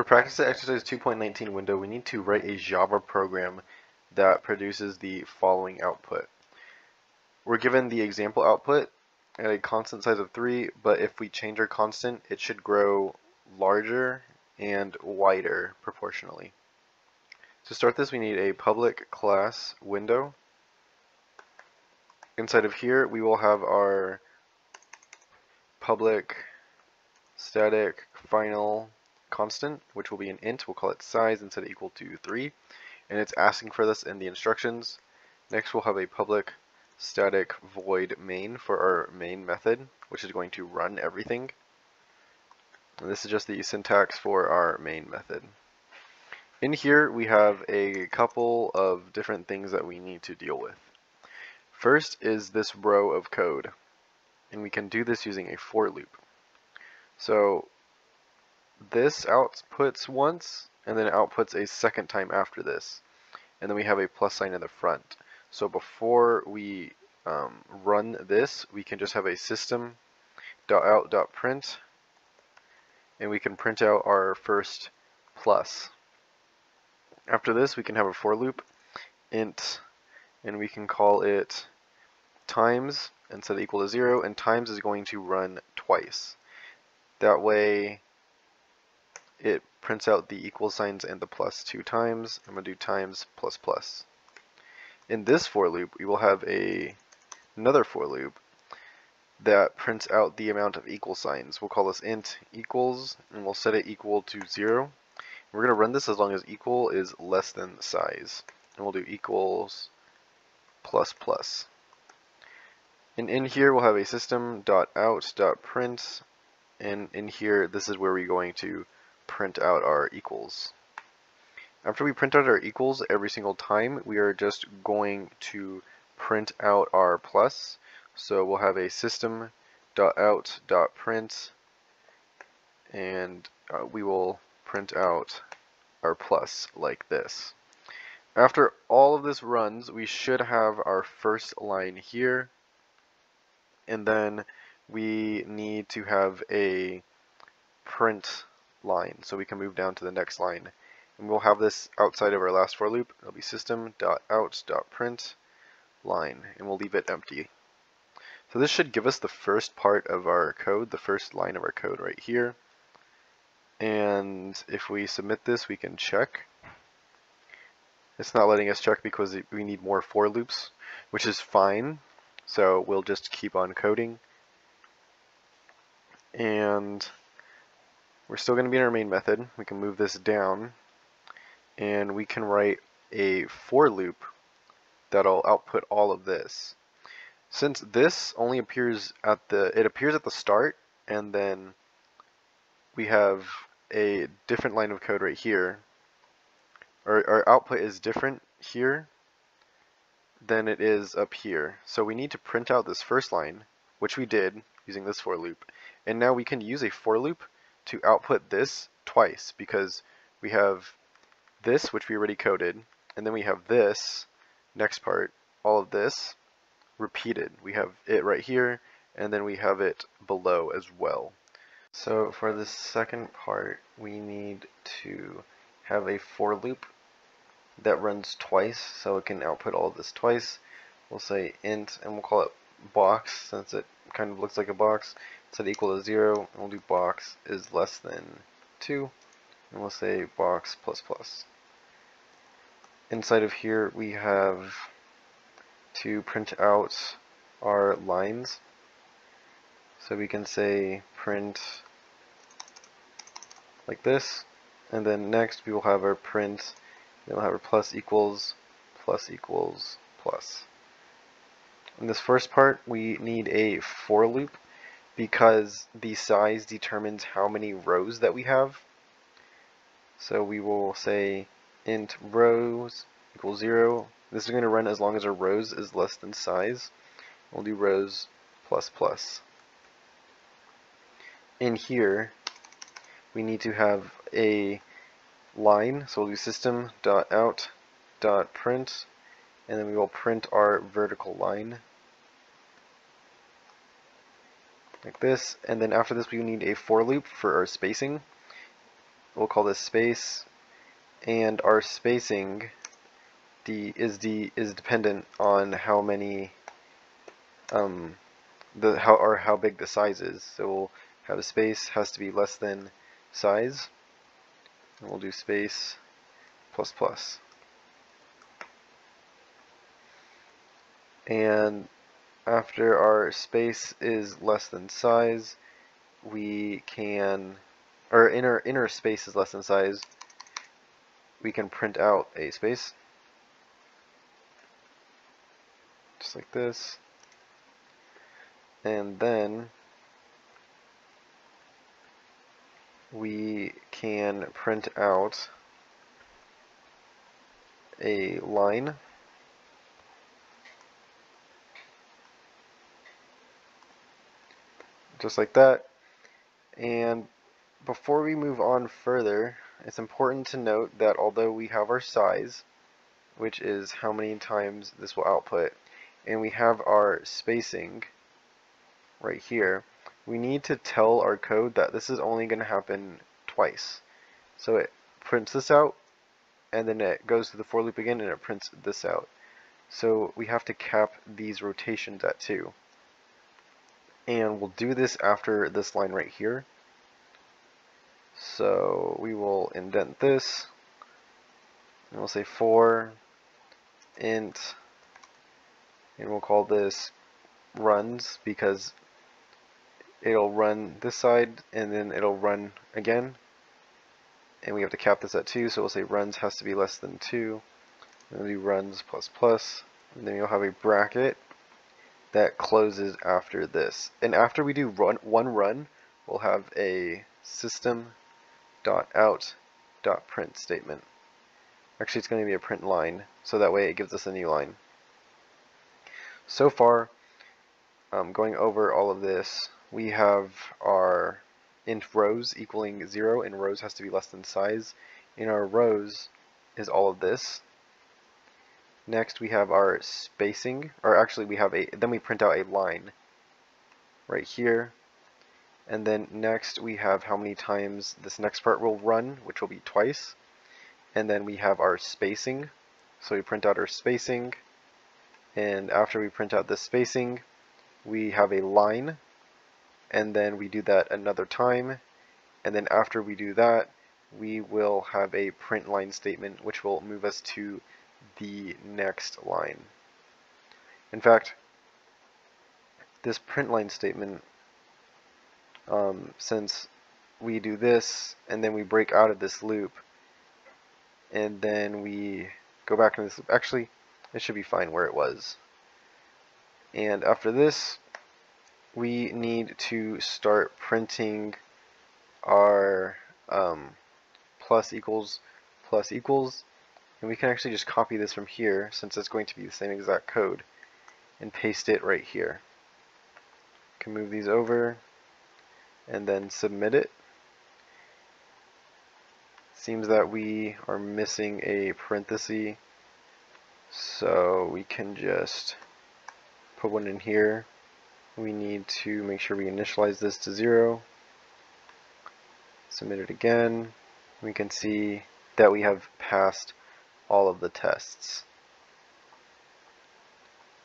For practice exercise 2.19 window, we need to write a Java program that produces the following output. We're given the example output at a constant size of 3, but if we change our constant, it should grow larger and wider proportionally. To start this, we need a public class window. Inside of here, we will have our public static final constant, which will be an int. We'll call it size and set it equal to 3. And it's asking for this in the instructions. Next, we'll have a public static void main for our main method, which is going to run everything. And this is just the syntax for our main method. In here, we have a couple of different things that we need to deal with. First is this row of code, and we can do this using a for loop. So this outputs once and then outputs a second time after this. And then we have a plus sign in the front. So before we um, run this we can just have a system dot out dot print and we can print out our first plus. After this we can have a for loop int and we can call it times and set it equal to zero and times is going to run twice. That way it prints out the equal signs and the plus two times. I'm going to do times plus plus. In this for loop, we will have a another for loop that prints out the amount of equal signs. We'll call this int equals, and we'll set it equal to 0. We're going to run this as long as equal is less than size. And we'll do equals plus plus. And in here we'll have a system dot out dot print, and in here this is where we're going to print out our equals. After we print out our equals every single time, we are just going to print out our plus. So we'll have a system dot out dot print and uh, we will print out our plus like this. After all of this runs, we should have our first line here and then we need to have a print line. So we can move down to the next line. And we'll have this outside of our last for loop. It'll be system.out.print line, and we'll leave it empty. So this should give us the first part of our code, the first line of our code right here. And if we submit this, we can check. It's not letting us check because we need more for loops, which is fine. So we'll just keep on coding. And we're still going to be in our main method. We can move this down and we can write a for loop that'll output all of this. Since this only appears at the, it appears at the start and then we have a different line of code right here. Our, our output is different here than it is up here. So we need to print out this first line, which we did using this for loop. And now we can use a for loop to output this twice because we have this, which we already coded, and then we have this, next part, all of this, repeated. We have it right here, and then we have it below as well. So for the second part, we need to have a for loop that runs twice, so it can output all of this twice. We'll say int, and we'll call it box, since it kind of looks like a box set equal to 0, and we'll do box is less than 2, and we'll say box plus plus. Inside of here we have to print out our lines. So we can say print like this, and then next we will have our print, then we'll have our plus equals, plus equals, plus. In this first part, we need a for loop because the size determines how many rows that we have. So we will say int rows equals 0. This is going to run as long as our rows is less than size. We'll do rows plus plus. In here, we need to have a line, so we'll do system dot out dot print, and then we will print our vertical line like this, and then after this we need a for loop for our spacing. we'll call this space, and our spacing d is d is dependent on how many um, the how or how big the size is. So we'll have a space has to be less than size, and we'll do space plus plus. And after our space is less than size, we can, or inner inner space is less than size, we can print out a space, just like this, and then we can print out a line just like that. And before we move on further it's important to note that although we have our size which is how many times this will output and we have our spacing right here we need to tell our code that this is only going to happen twice. So it prints this out and then it goes to the for loop again and it prints this out. So we have to cap these rotations at 2 and we'll do this after this line right here. So we will indent this, and we'll say for int, and we'll call this runs because it'll run this side and then it'll run again and we have to cap this at 2 so we'll say runs has to be less than 2 and then we runs plus plus and then you'll have a bracket that closes after this. And after we do run one run, we'll have a system.out.print statement. Actually, it's going to be a print line, so that way it gives us a new line. So far, um, going over all of this, we have our int rows equaling 0, and rows has to be less than size. In our rows is all of this, Next we have our spacing, or actually we have a, then we print out a line right here. And then next we have how many times this next part will run, which will be twice. And then we have our spacing. So we print out our spacing. And after we print out this spacing, we have a line. And then we do that another time. And then after we do that, we will have a print line statement, which will move us to the next line. In fact, this print line statement, um, since we do this and then we break out of this loop and then we go back in this loop, actually it should be fine where it was. And after this, we need to start printing our um, plus equals plus equals and we can actually just copy this from here, since it's going to be the same exact code, and paste it right here. can move these over, and then submit it. Seems that we are missing a parenthesis, so we can just put one in here. We need to make sure we initialize this to zero. Submit it again. We can see that we have passed all of the tests.